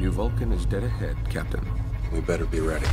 New Vulcan is dead ahead, Captain. We better be ready.